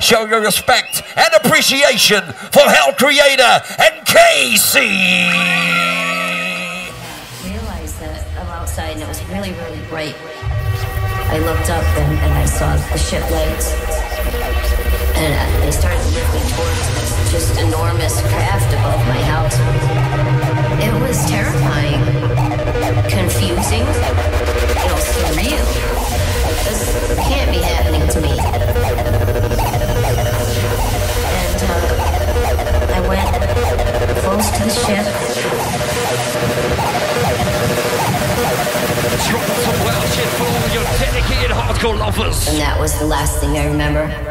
show your respect and appreciation for Hellcreator and Kaycie. realized that I'm outside and it was really, really bright. I looked up and, and I saw the ship lights. And uh, they started me towards this just enormous craft above my house. It was terrifying, confusing, you know, surreal. This can't be happening to me. Close to the ship. Drop some wild shit for all your dedicated hardcore lovers. And that was the last thing I remember.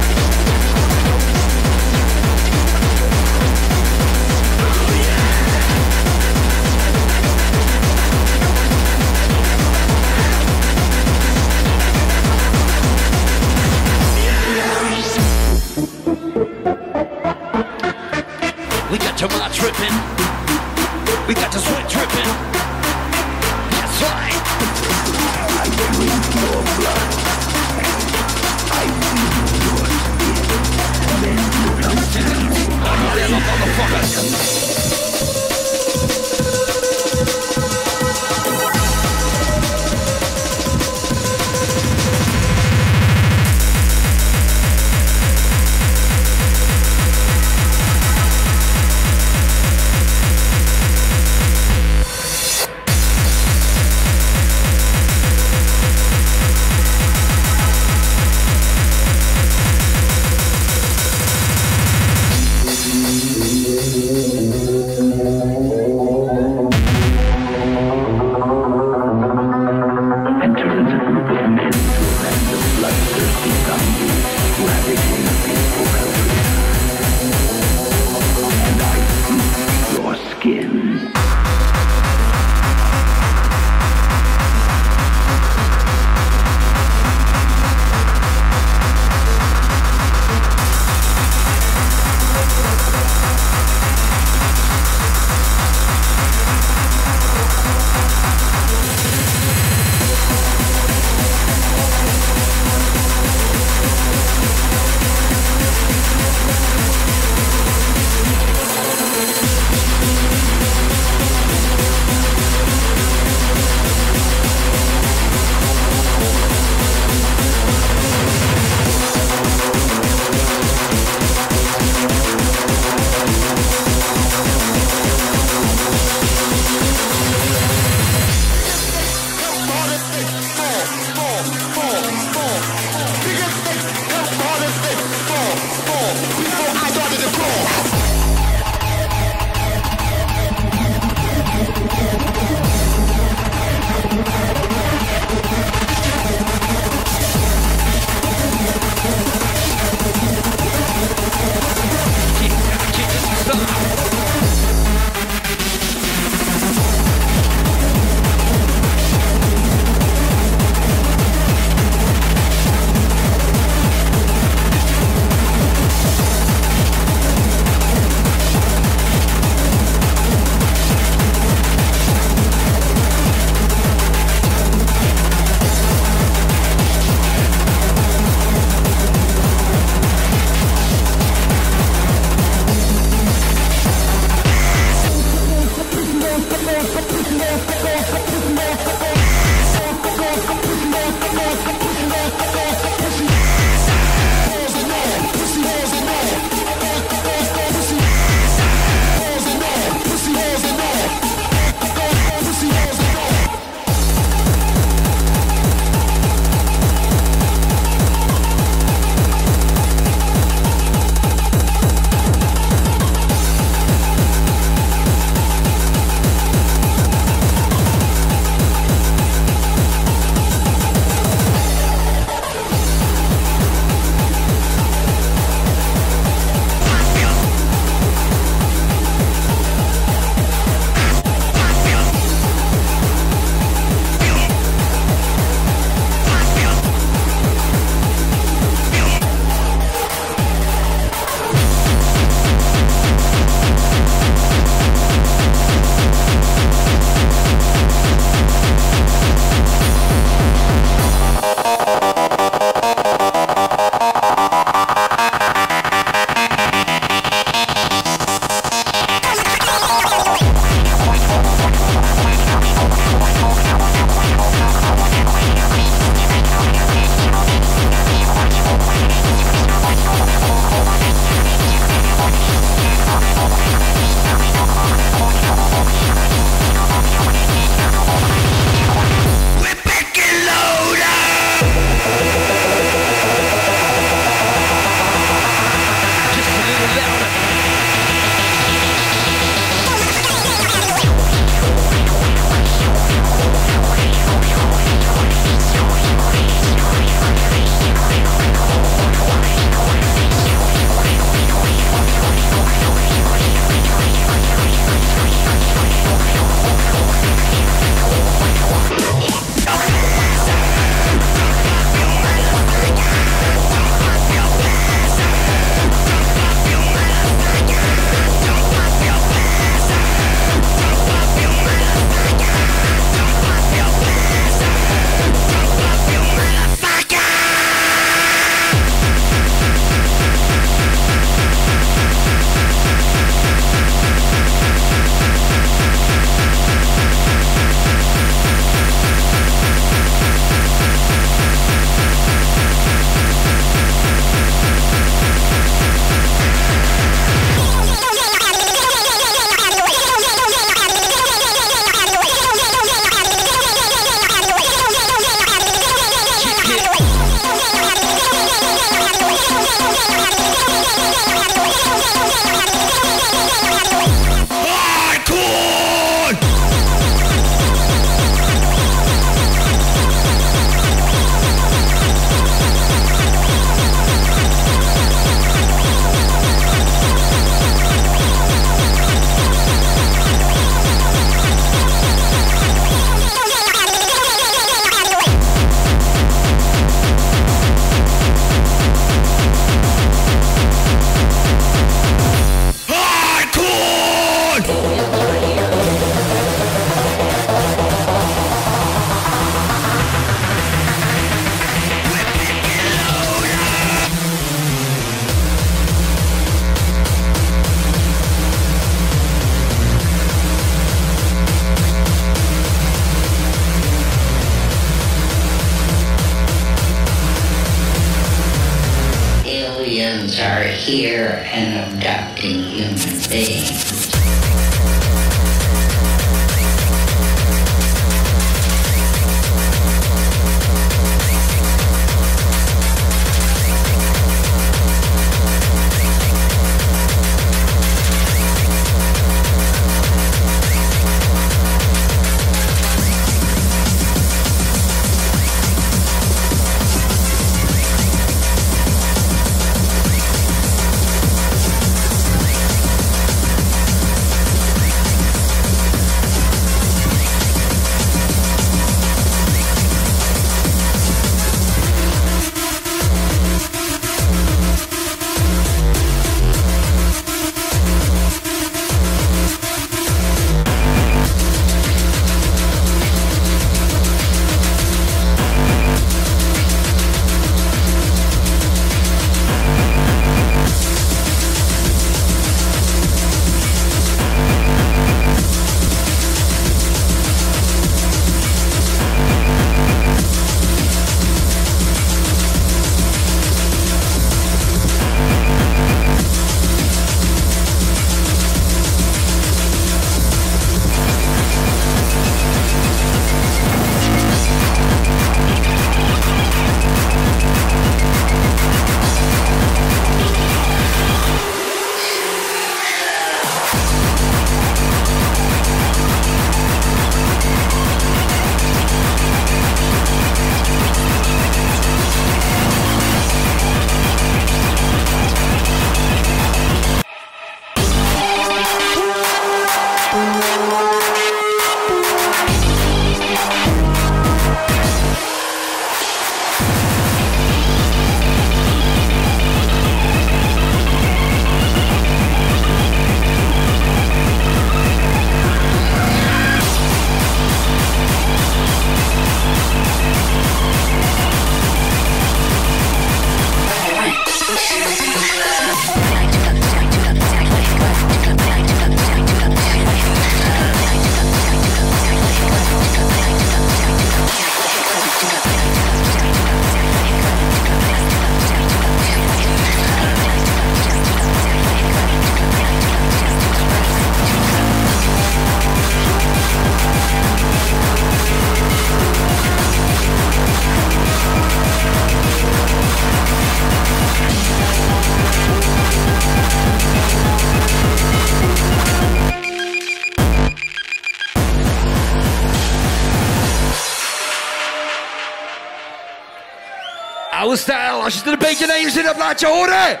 Als je er een beetje naar je zin hebt, laat je horen.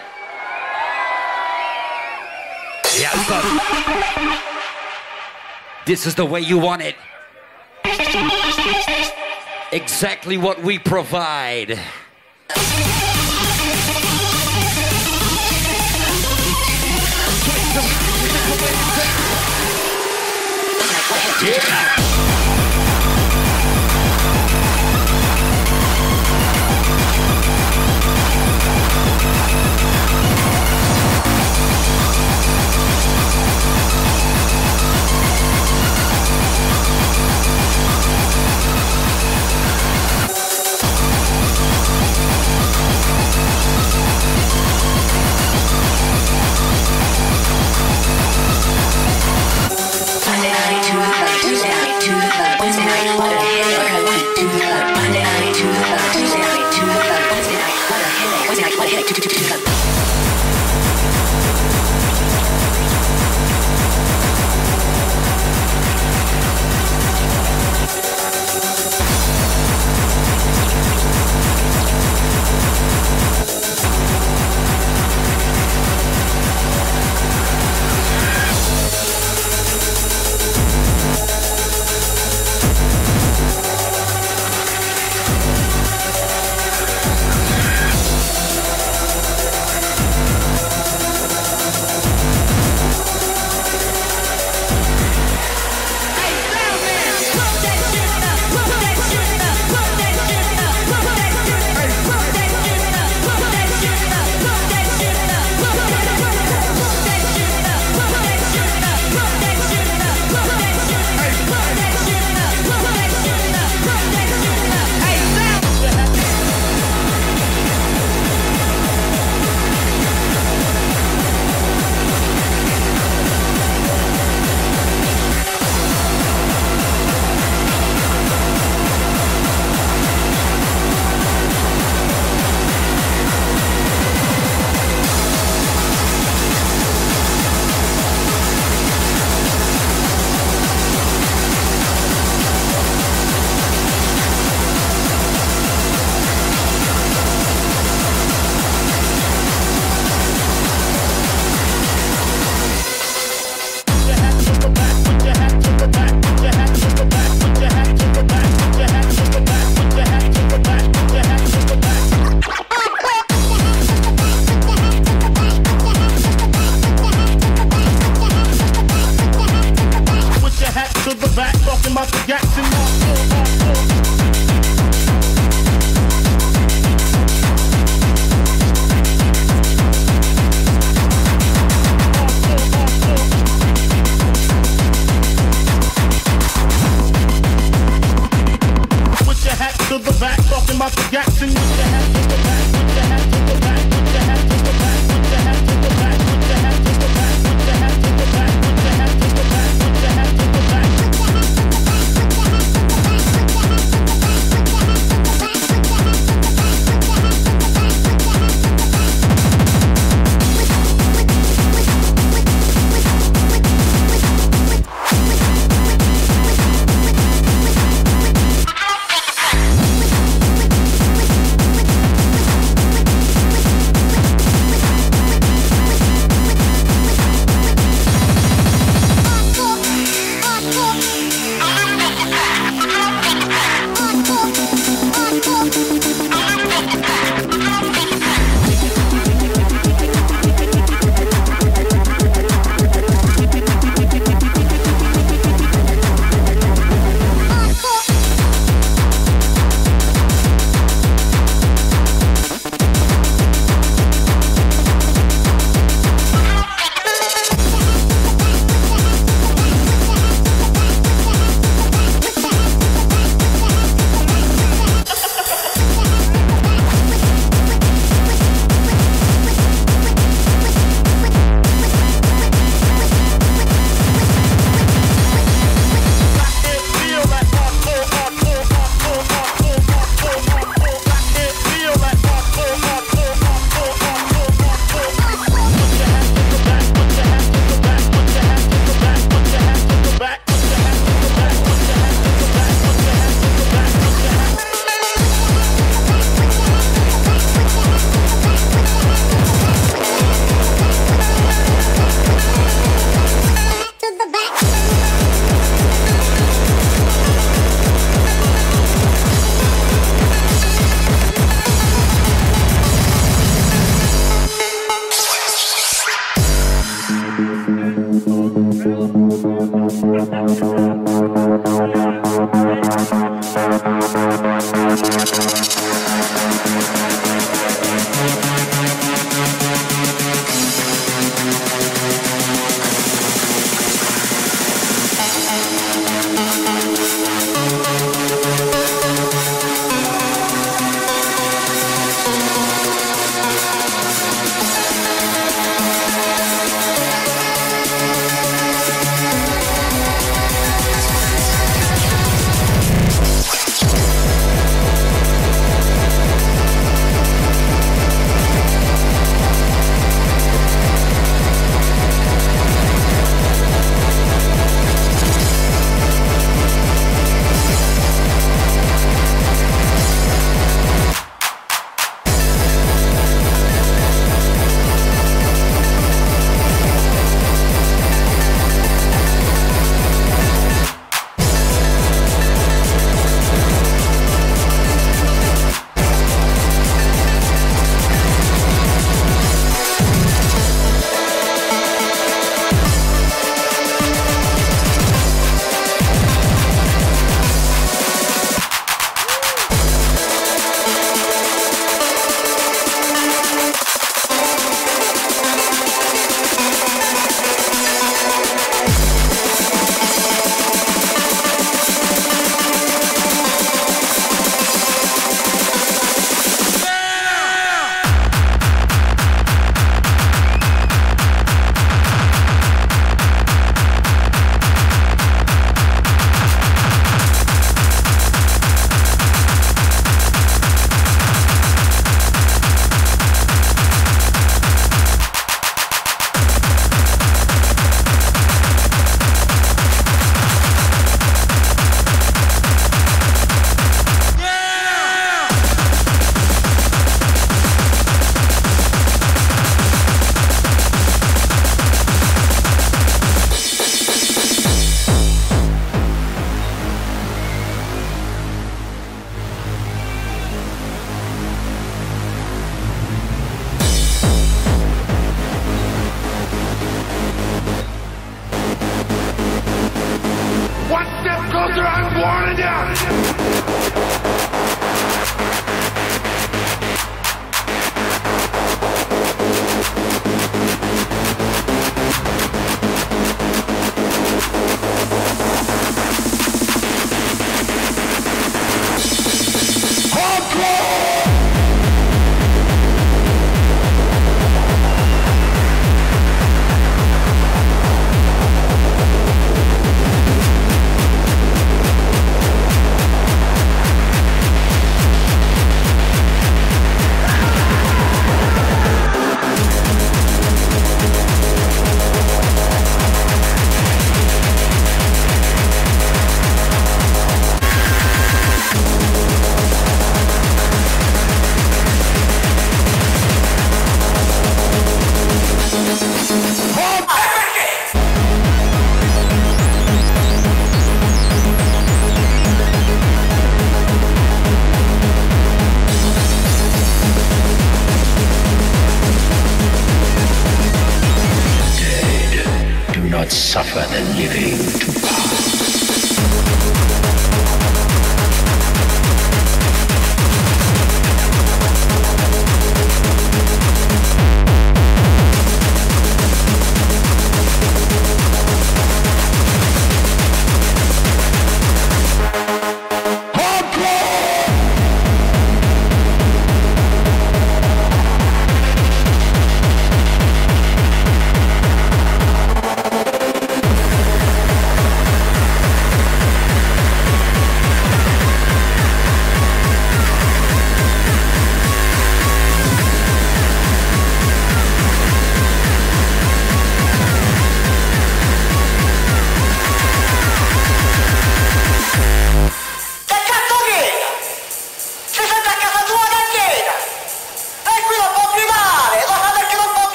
This is the way you want it. Exactly what we provide. Yeah. like to do that.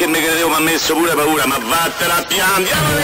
che mi credevo mi ha messo pure paura, ma vattene a piangere!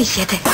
y 7.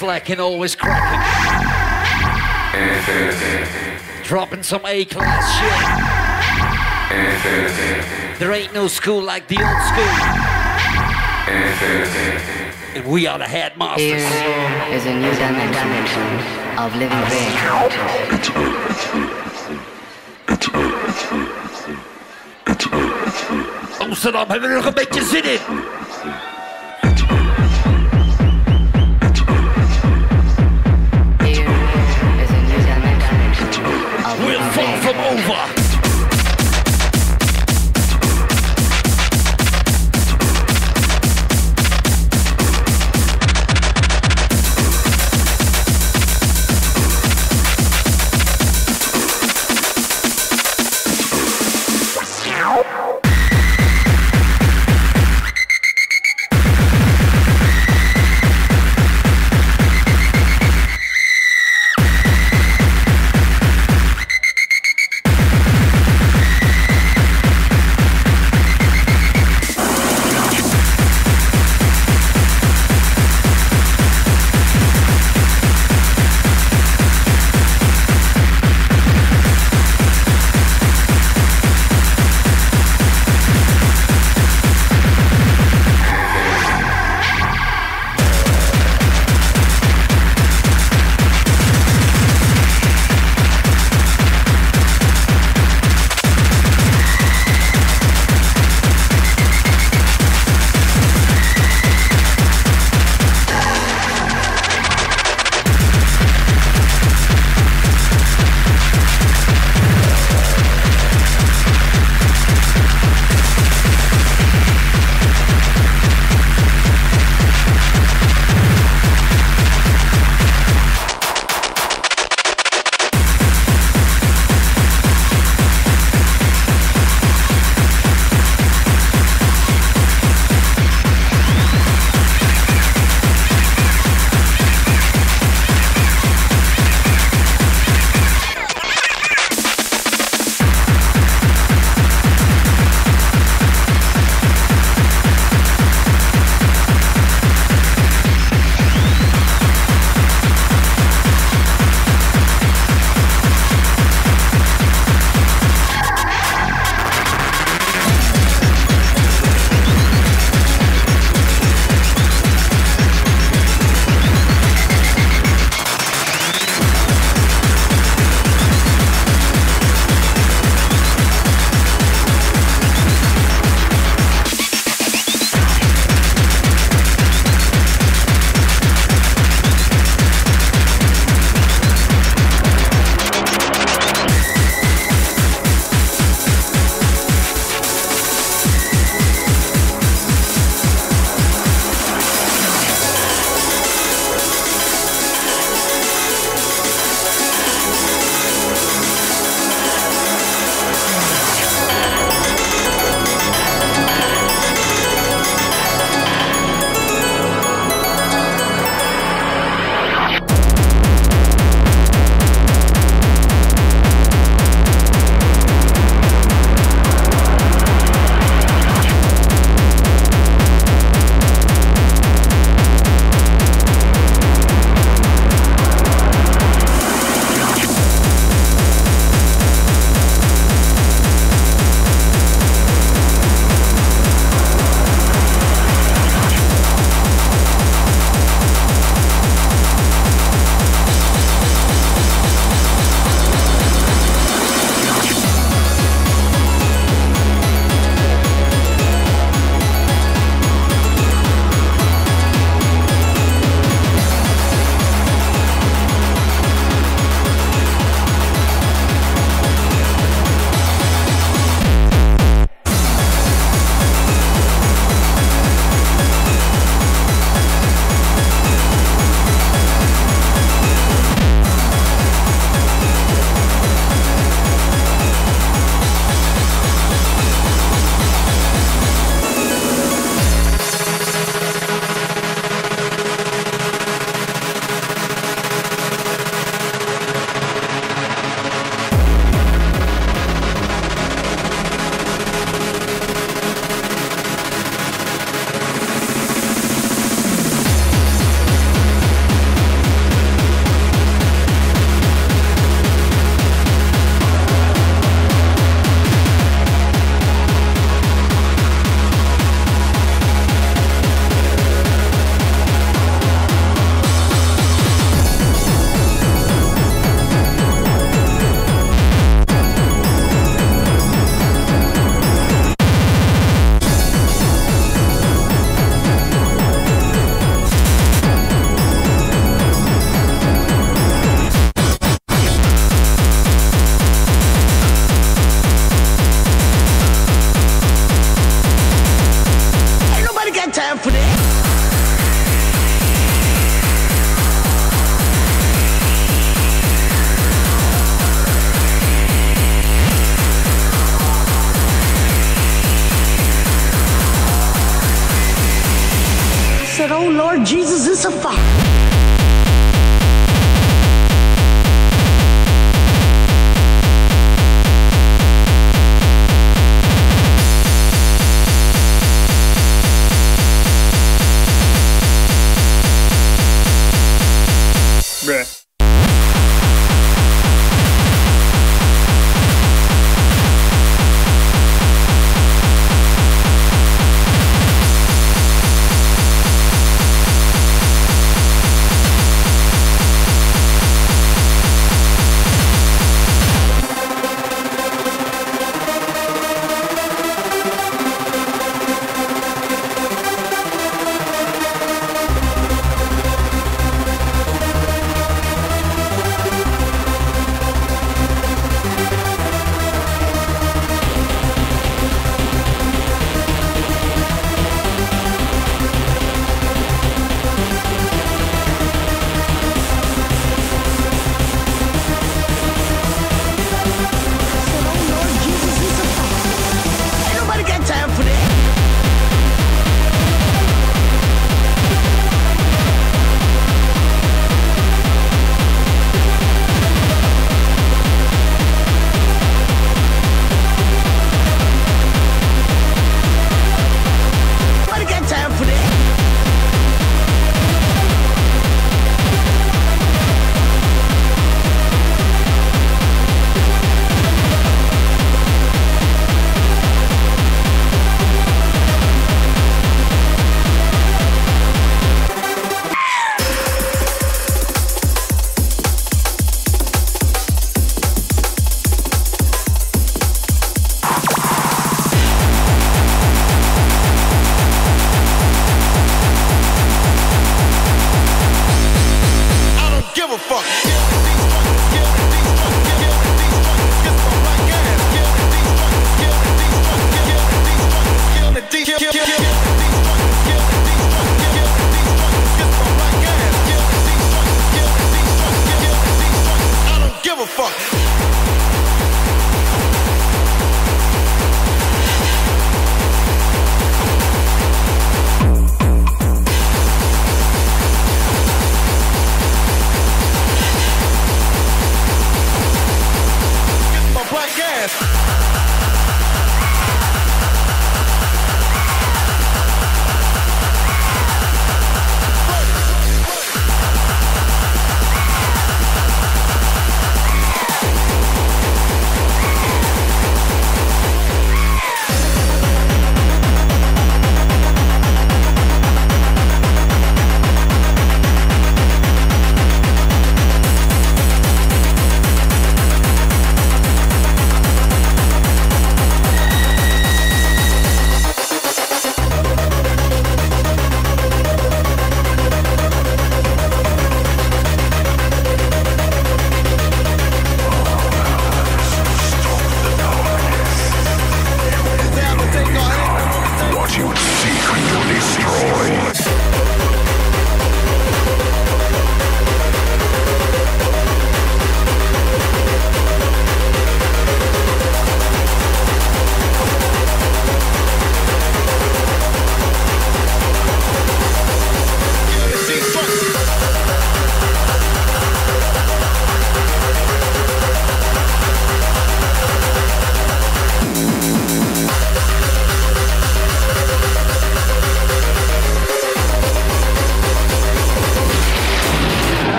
Slacking, always cracking. Dropping some A class shit. There ain't no school like the old school. And we are the headmasters. Here is a new dimension of living being. Open op, hebben we er nog een beetje zin in? From over.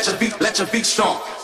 Let your beat, let your beat stomp.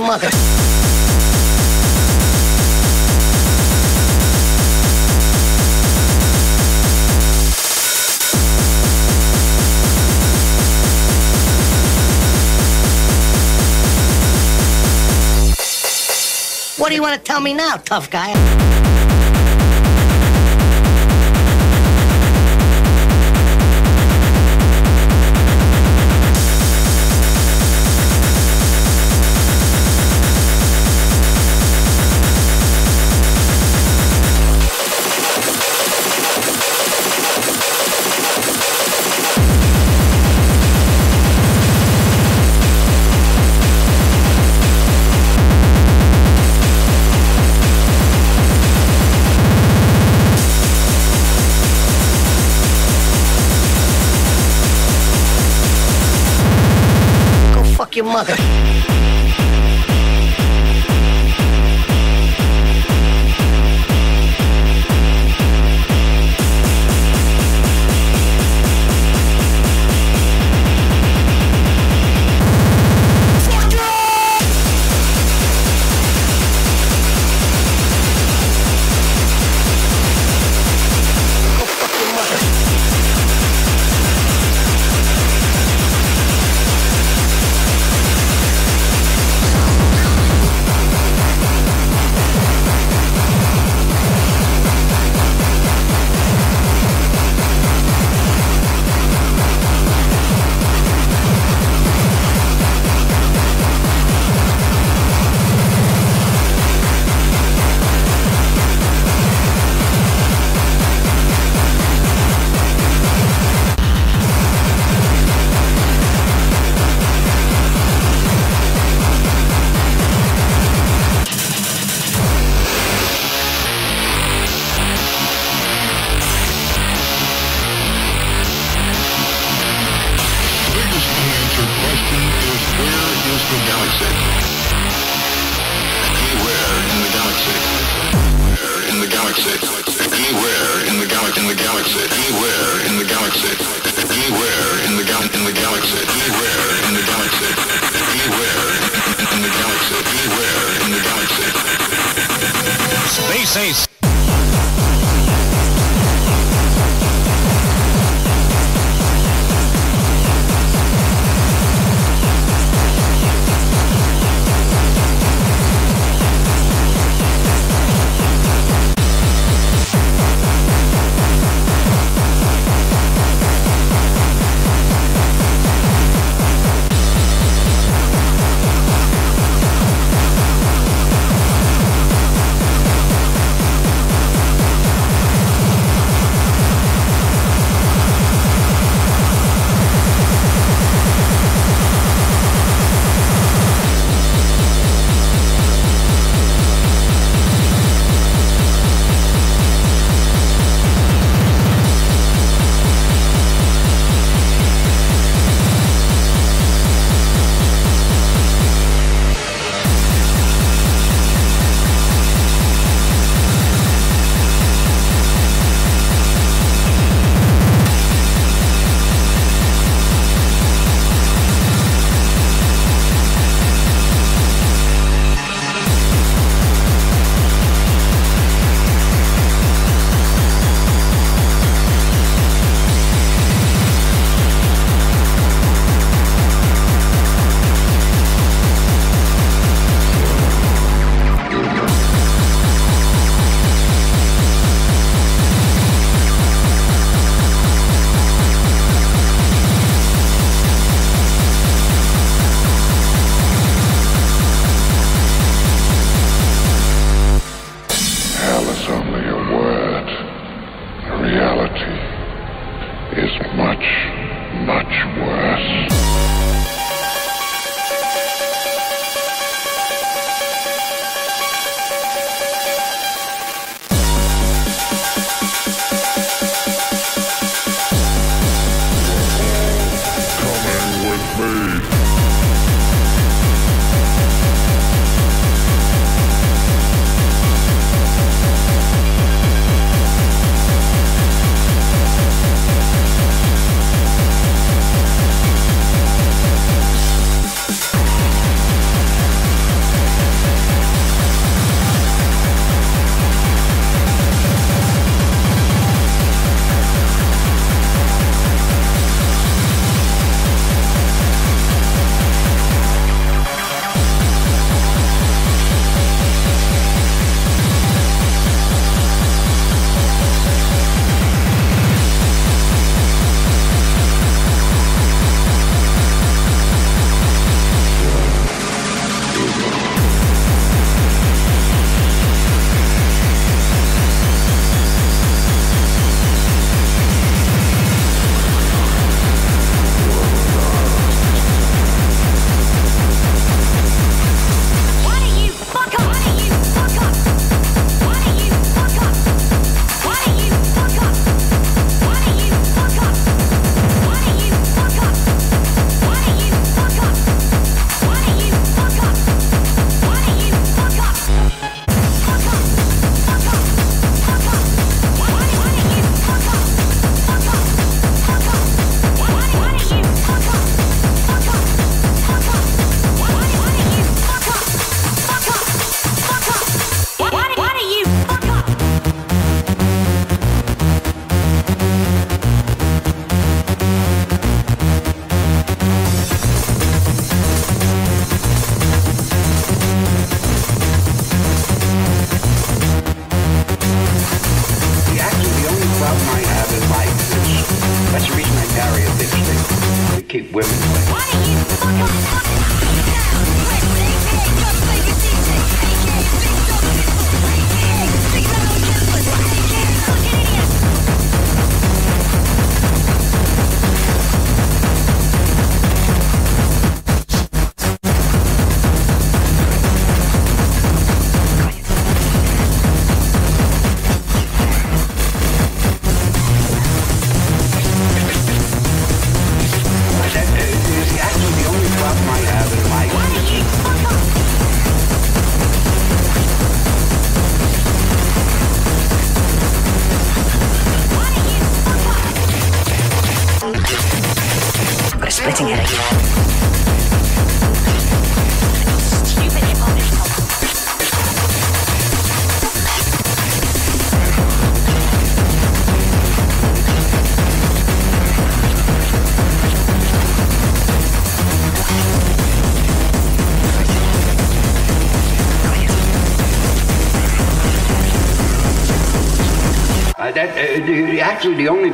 mother. What do you want to tell me now, tough guy?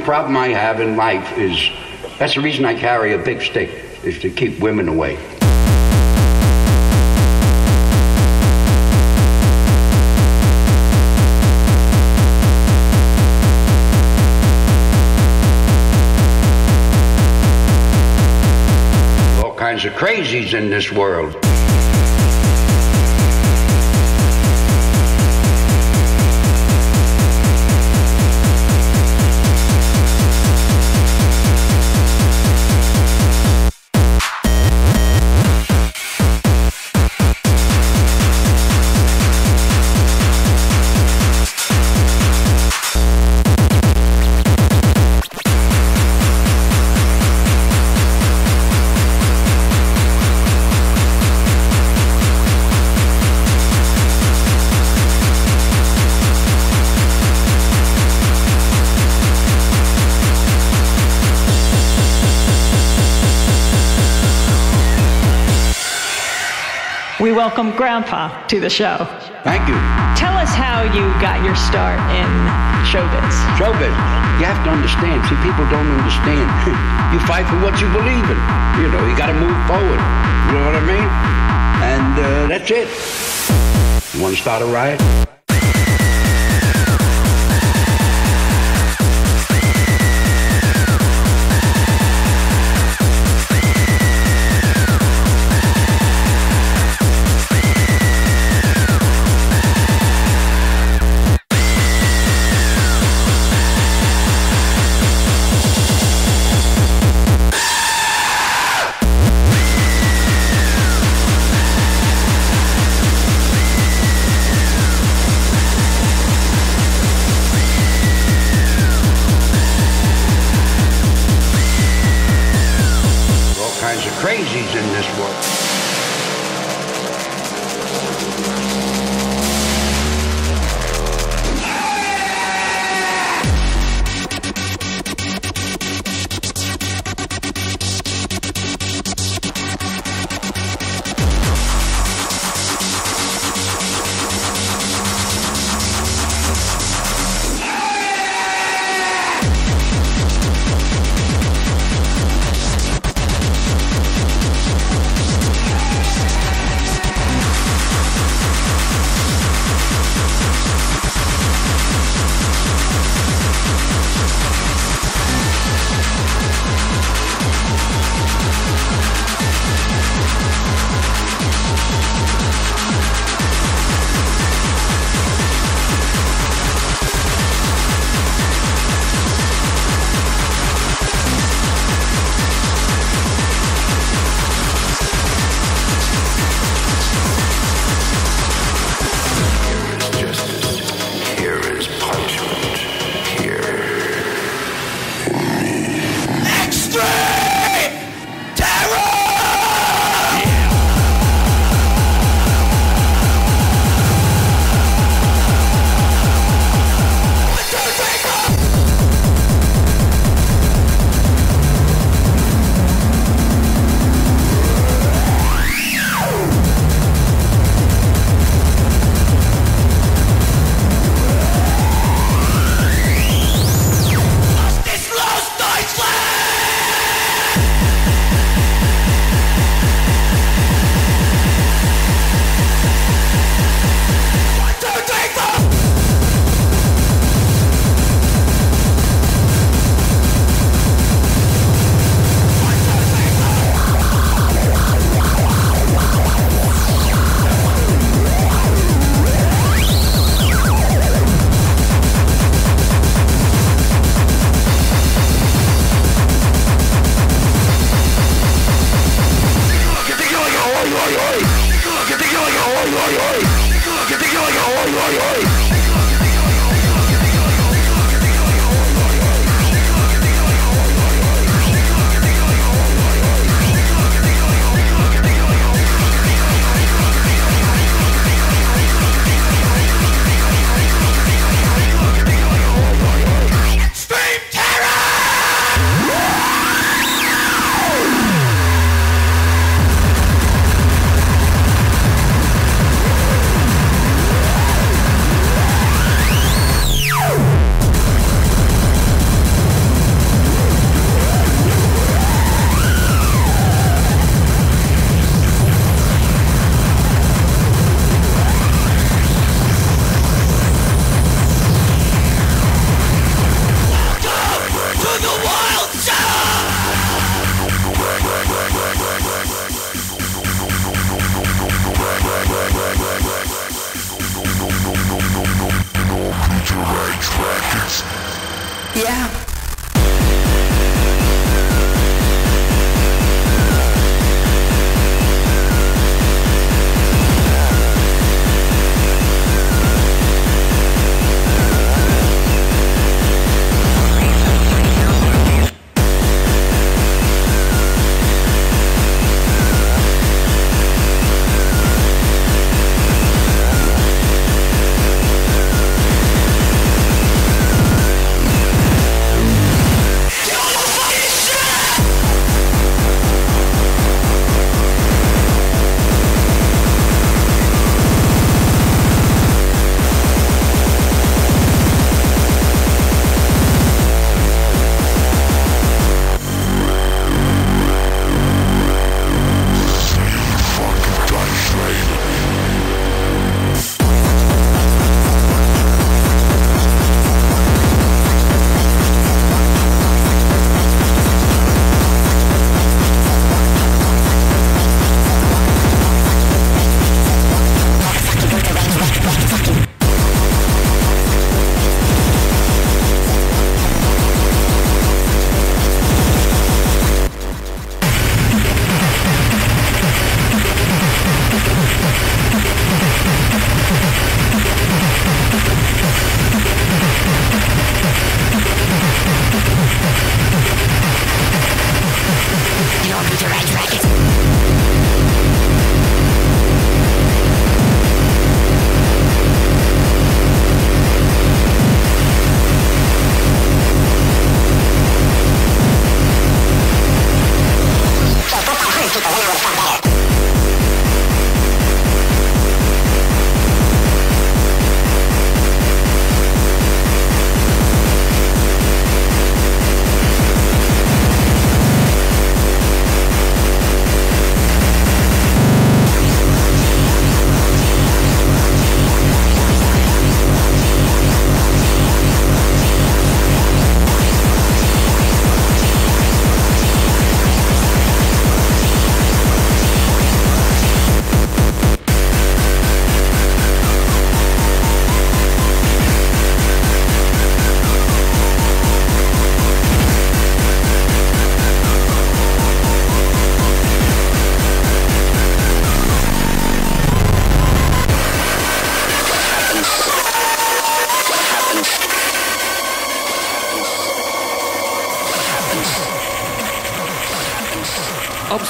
Problem I have in life is that's the reason I carry a big stick is to keep women away. All kinds of crazies in this world. Welcome Grandpa to the show. Thank you. Tell us how you got your start in showbiz. Showbiz. You have to understand. See, people don't understand. you fight for what you believe in. You know, you got to move forward. You know what I mean? And uh, that's it. You want to start a riot?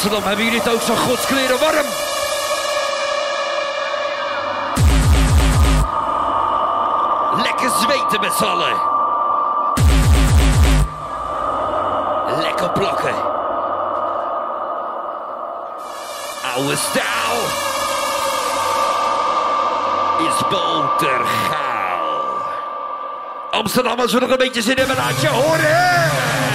Amsterdam, hebben jullie het ook zo godskleren warm? Lekker zweten met z'n. Lekker plakken. Oude stijl is botergaal. Amsterdam, als we nog een beetje zin hebben, laat je horen.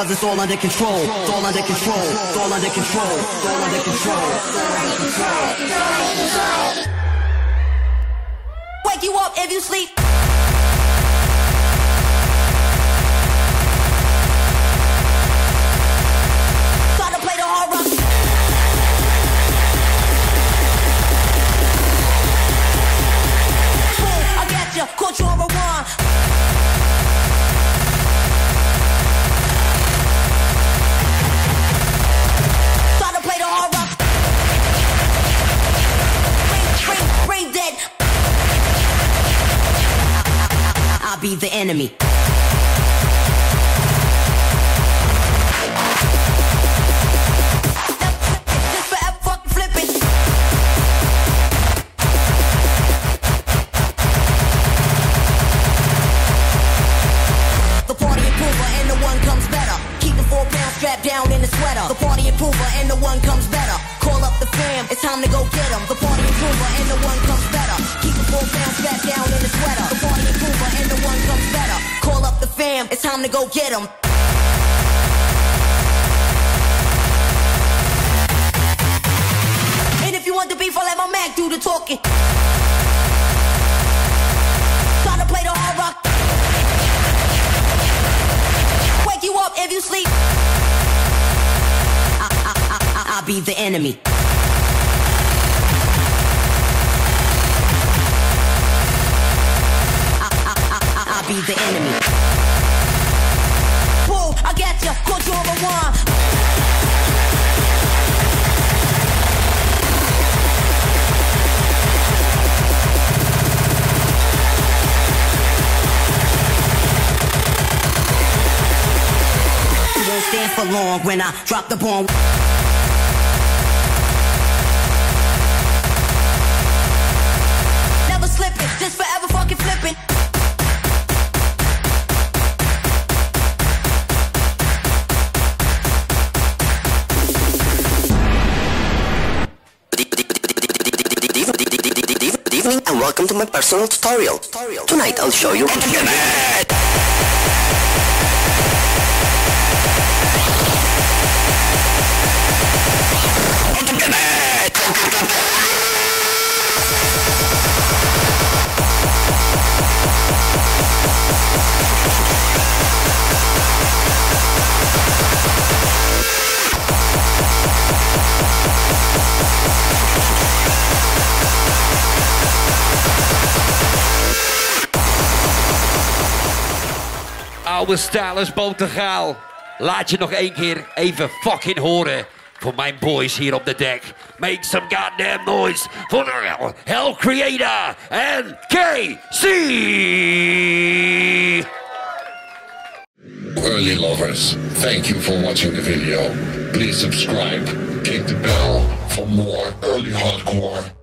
Because it's all under control. It's all under control. It's all under control. It's all under control. All under control. Wake you up if you sleep. Enemy. Time to go get 'em. And if you want the beef, I'll let my Mac do the talking. Try to play the hard rock. Wake you up if you sleep. I, I, I, I, I'll be the enemy. I, I, I, I'll be the enemy. Stand when I drop the bomb. Never slipping, just forever fucking flipping. Evening and welcome to my personal tutorial. Tonight I'll show you Oude stylers botergaal. Laat je nog één keer even fucking horen. Voor mijn boys hier op de deck. Make some goddamn noise. Voor de Hell Creator en KC. Early lovers, thank you for watching the video. Please subscribe, click the bell for more early hardcore